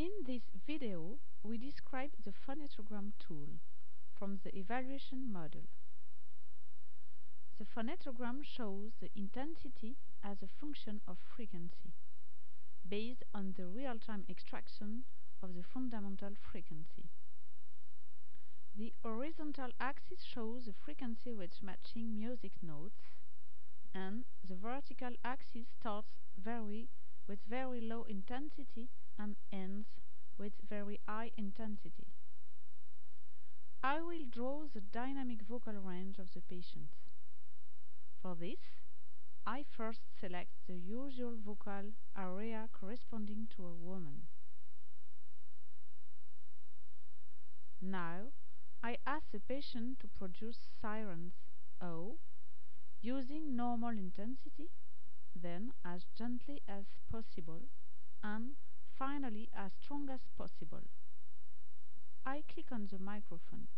In this video, we describe the phonetogram tool from the evaluation module. The phonetogram shows the intensity as a function of frequency, based on the real-time extraction of the fundamental frequency. The horizontal axis shows the frequency with matching music notes, and the vertical axis starts very with very low intensity and ends with very high intensity. I will draw the dynamic vocal range of the patient. For this, I first select the usual vocal area corresponding to a woman. Now, I ask the patient to produce sirens O using normal intensity, then as gently as possible, and finally as strong as possible. I click on the microphone.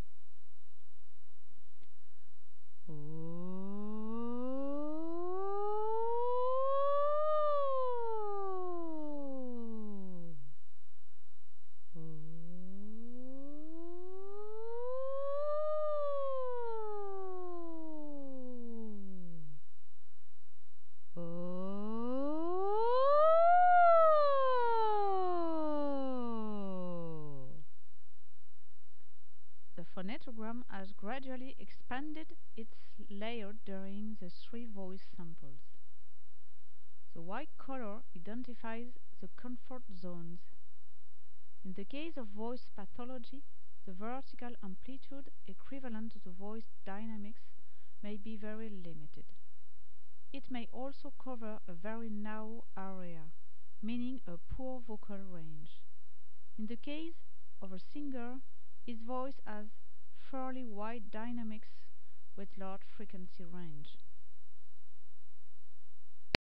Phonetogram has gradually expanded its layer during the three voice samples. The white color identifies the comfort zones. In the case of voice pathology, the vertical amplitude equivalent to the voice dynamics may be very limited. It may also cover a very narrow area, meaning a poor vocal range. In the case of a singer, his voice has fairly wide dynamics with large frequency range.